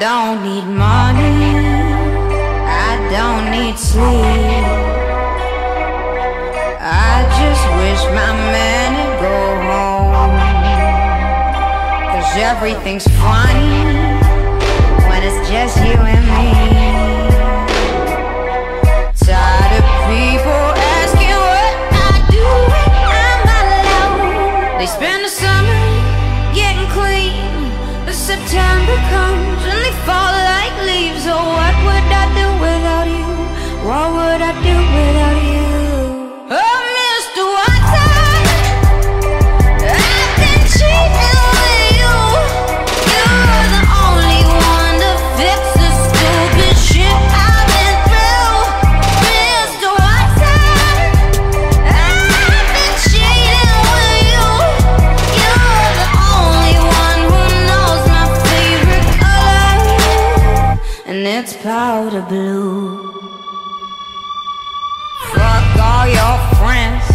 don't need money. I don't need sleep. I just wish my man would go home. Cause everything's funny. September comes and they fall like leaves, oh what would I do? cloud of blue. Fuck all your friends,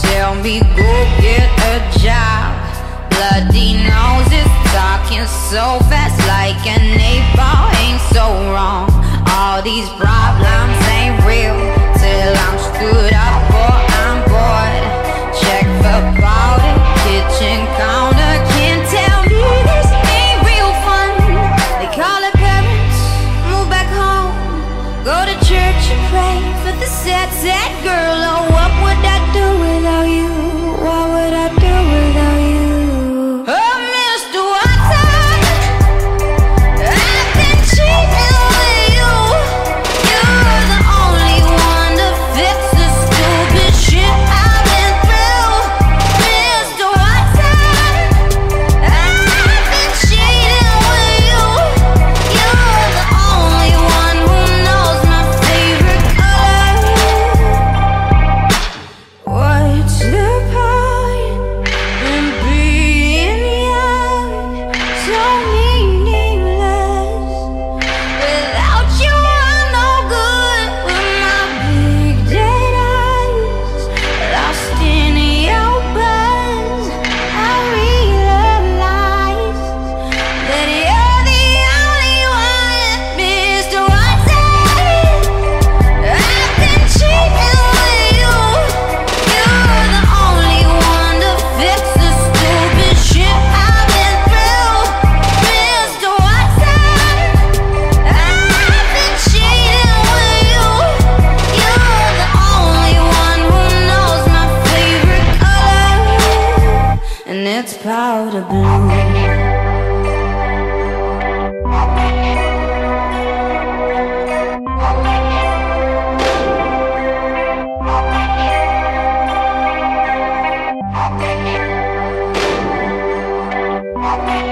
tell me go get a job. Bloody nose is talking so fast like an ape. girl, oh, what cloud of blue. Thank